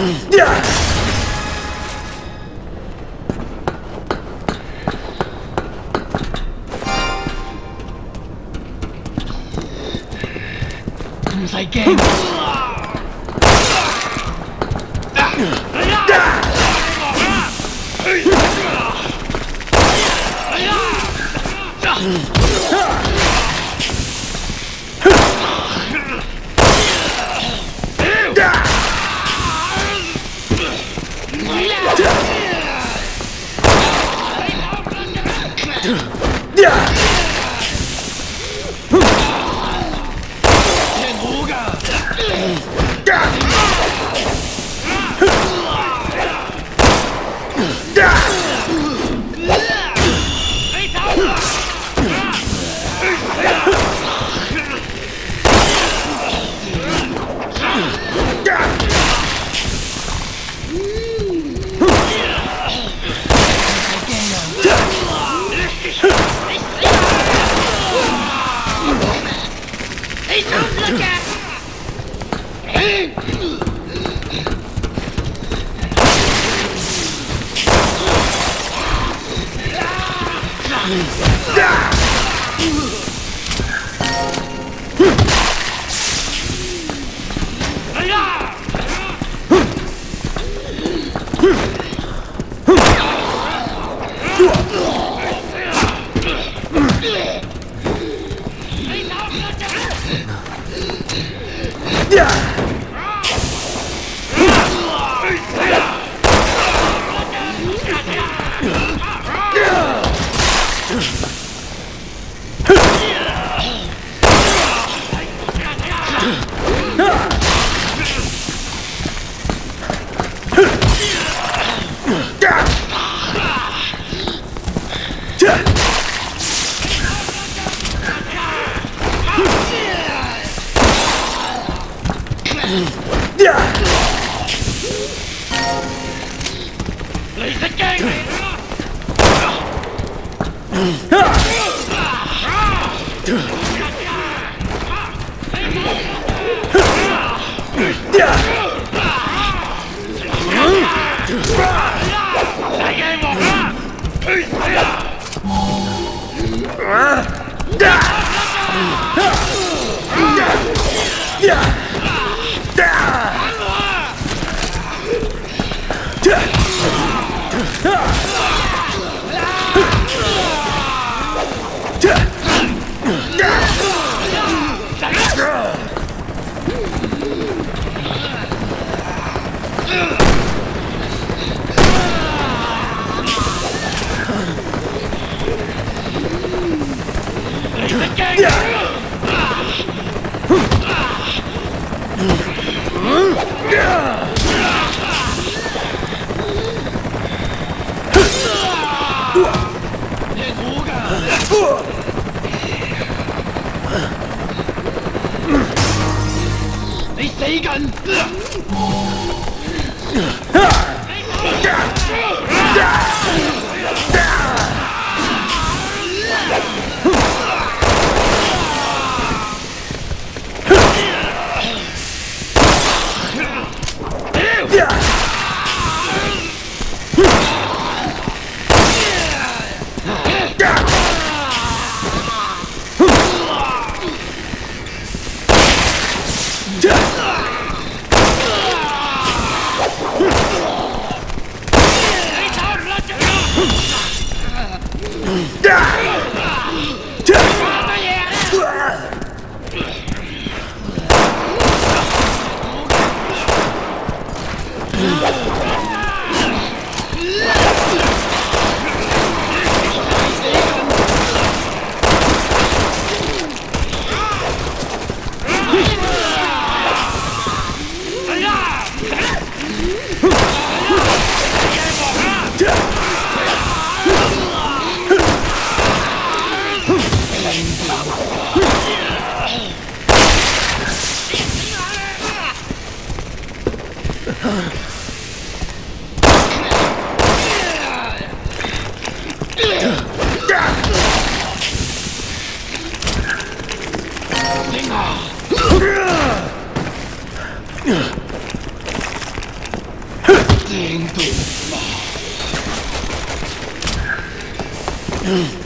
As Ugh. Yeah! 啦！你 Yeah! Ugh.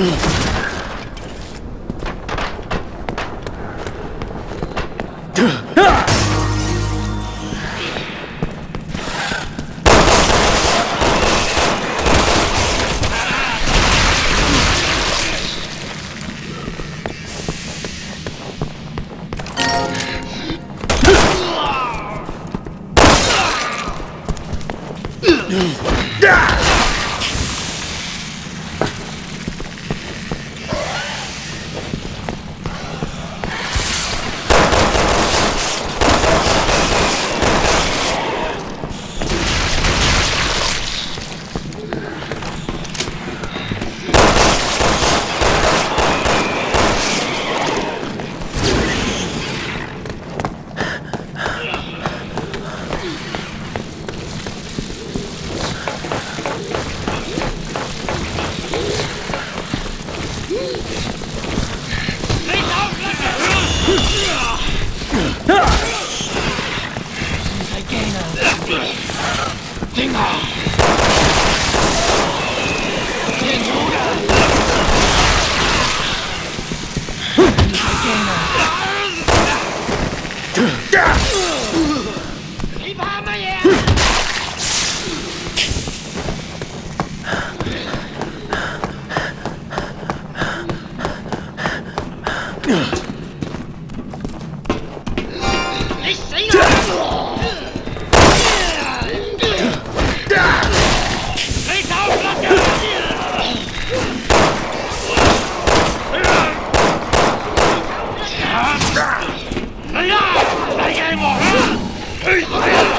Ugh. んだ天が。Hey!